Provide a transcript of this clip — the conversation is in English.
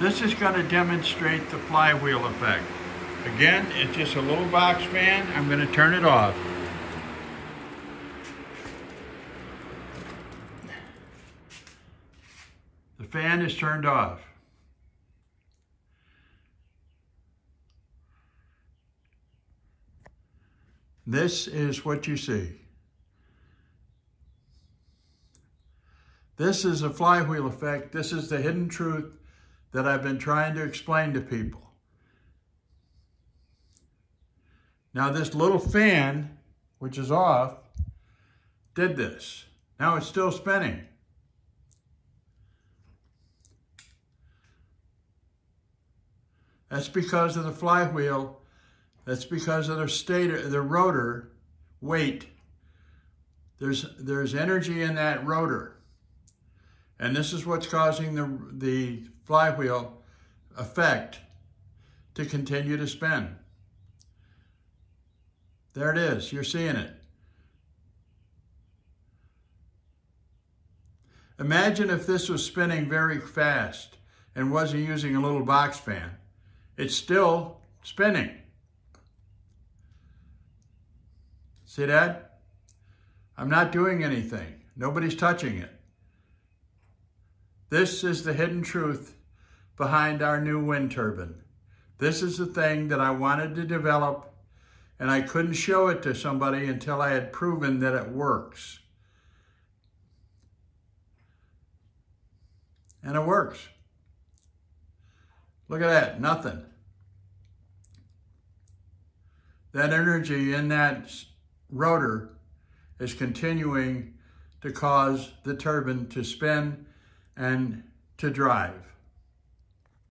This is going to demonstrate the flywheel effect. Again, it's just a little box fan. I'm going to turn it off. The fan is turned off. This is what you see. This is a flywheel effect. This is the hidden truth that I've been trying to explain to people. Now this little fan, which is off, did this. Now it's still spinning. That's because of the flywheel that's because of the stator, the rotor weight. There's, there's energy in that rotor. And this is what's causing the, the flywheel effect to continue to spin. There it is. You're seeing it. Imagine if this was spinning very fast and wasn't using a little box fan. It's still spinning. See that? I'm not doing anything. Nobody's touching it. This is the hidden truth behind our new wind turbine. This is the thing that I wanted to develop and I couldn't show it to somebody until I had proven that it works. And it works. Look at that, nothing. That energy in that rotor is continuing to cause the turbine to spin and to drive.